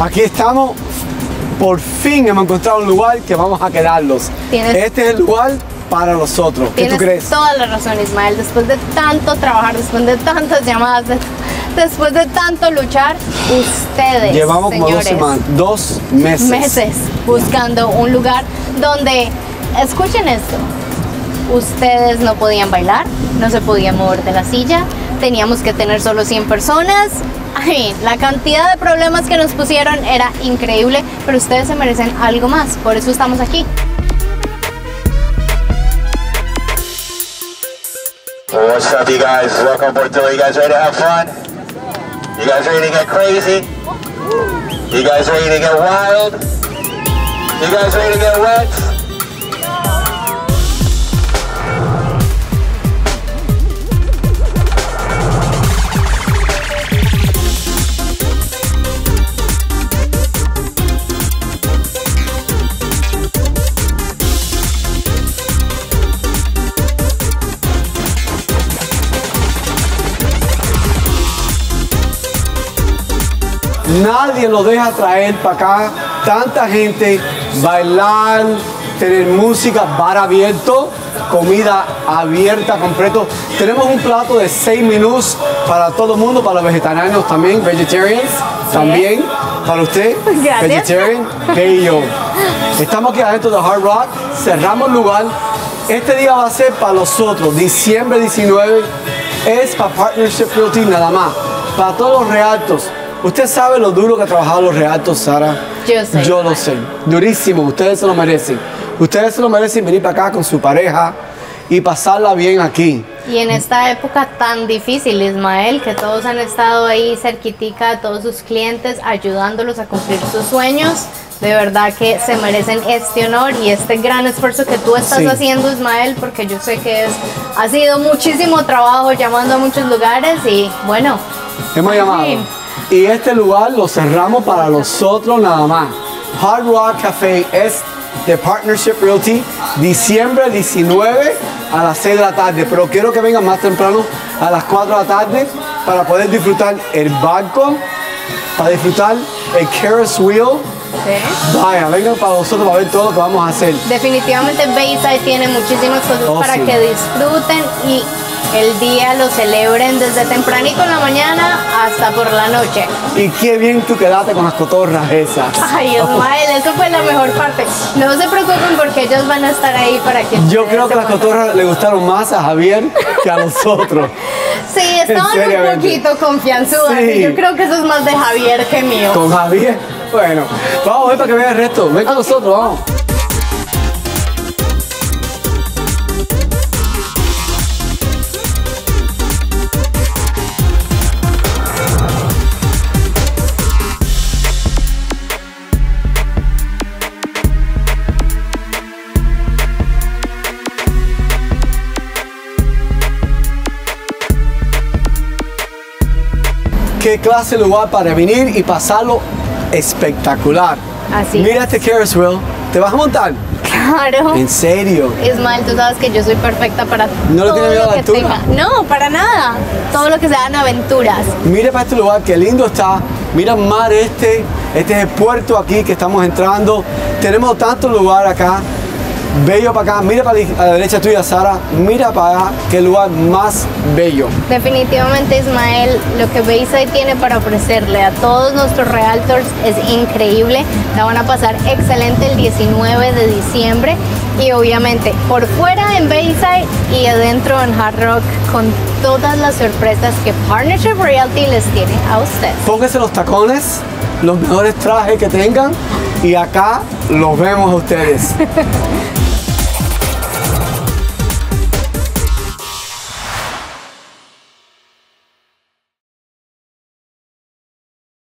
aquí estamos. Por fin hemos encontrado un lugar que vamos a quedarlos. Tienes- Este es el lugar para nosotros. ¿Qué tú crees? toda la razón, Ismael. Después de tanto trabajar, después de tantas llamadas, de- después de tanto luchar, ustedes, Llevamos como dos semanas, dos meses. meses buscando un lugar donde, escuchen esto, ustedes no podían bailar, no se podían mover de la silla, teníamos que tener solo 100 personas. Ay, la cantidad de problemas que nos pusieron era increíble, pero ustedes se merecen algo más, por eso estamos aquí. What's up, you guys? Welcome aboard Tour. You guys ready to have fun? You guys ready to get crazy? You guys ready to get wild? You guys ready to get wet? Nadie nos deja traer para acá tanta gente, bailar, tener música, bar abierto, comida abierta, completo. Tenemos un plato de seis menús para todo el mundo, para los vegetarianos también, vegetarians también, para usted, Gracias. vegetarian, bello. Estamos aquí adentro de Hard Rock, cerramos el lugar. Este día va a ser para nosotros, diciembre 19, es para Partnership Realty nada más, para todos los realtos. Usted sabe lo duro que ha trabajado los realtos, Sara. Yo sé, Yo lo sé. Durísimo, ustedes se lo merecen. Ustedes se lo merecen venir para acá con su pareja y pasarla bien aquí. Y en esta época tan difícil, Ismael, que todos han estado ahí cerquitica a todos sus clientes, ayudándolos a cumplir sus sueños, de verdad que se merecen este honor y este gran esfuerzo que tú estás Sí. haciendo, Ismael, porque yo sé que es, ha sido muchísimo trabajo llamando a muchos lugares y bueno, Hemos llamado. Sí. Y este lugar lo cerramos para nosotros nada más. Hard Rock Café es de Partnership Realty, diciembre 19 a las 6 de la tarde. Pero quiero que vengan más temprano a las 4 de la tarde para poder disfrutar el barco, para disfrutar el Ferris Wheel. Vaya, vengan para nosotros para ver todo lo que vamos a hacer. definitivamente Bayside tiene muchísimas cosas Oh, para sí. que disfruten y el día lo celebren desde tempranito en la mañana hasta por la noche. Y qué bien tú quedaste con las cotorras esas. Ay, Ismael, eso fue la mejor parte. No se preocupen porque ellos van a estar ahí para que. Yo creo que las cotorras le gustaron más a Javier que a nosotros. Sí, estaban un poquito confianzudas. Sí. yo creo que eso es más de Javier que mío. Con Javier. Bueno, vamos a ver para que vean el resto. Ven con nosotros, vamos. Qué clase de lugar para venir y pasarlo espectacular. Así Mira este wheel. ¿Te vas a montar? Claro. ¿En serio? Ismael, tú sabes que yo soy perfecta para ¿No todo lo que tenga. No, para nada. Todo lo que sean aventuras. Mira para este lugar, qué lindo está. Mira el mar este. Este es el puerto aquí que estamos entrando. Tenemos tanto lugar acá. Bello para acá. Mira para la, a la derecha tuya, Sara. Mira para allá. Qué lugar más bello. Definitivamente, Ismael, lo que Bayside tiene para ofrecerle a todos nuestros realtors es increíble. La van a pasar excelente el 19 de diciembre y obviamente por fuera en Bayside y adentro en Hard Rock con todas las sorpresas que Partnership Realty les tiene a ustedes. Pónganse los tacones, los mejores trajes que tengan. Y acá los vemos a ustedes.